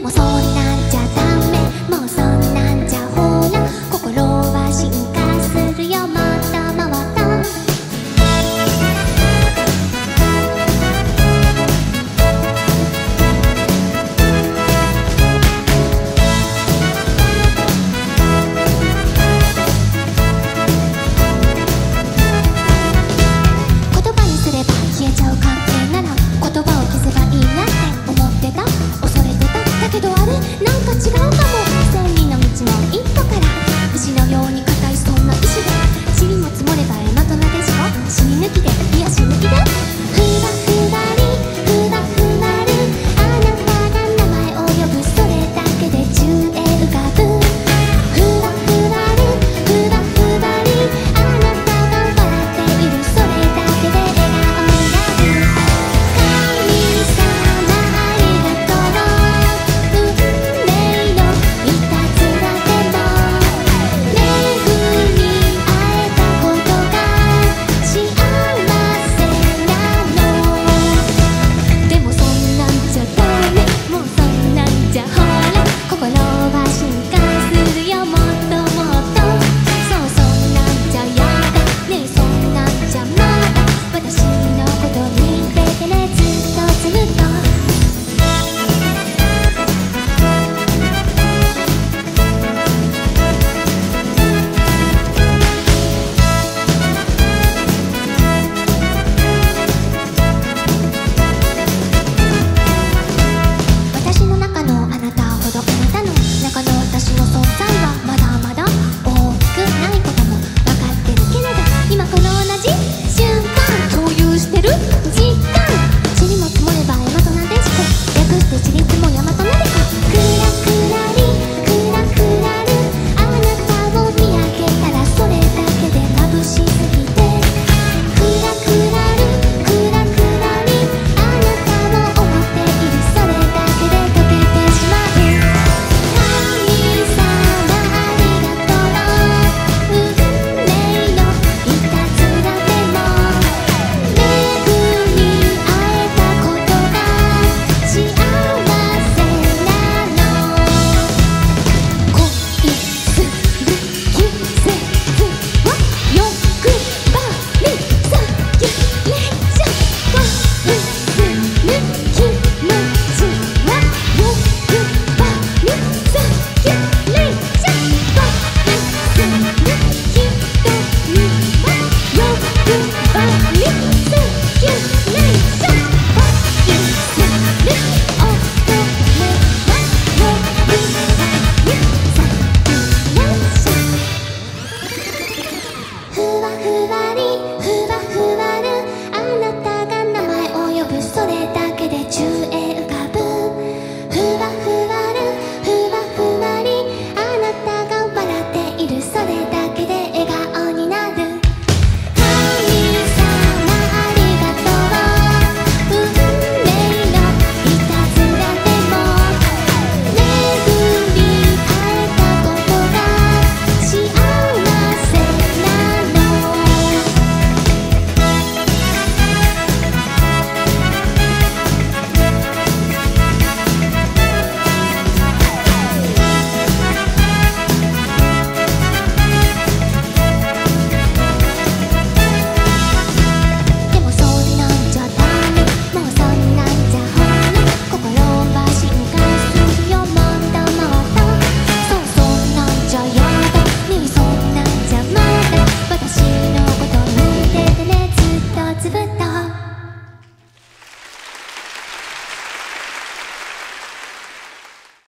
もそうになっちゃうと違うかも。千里の道も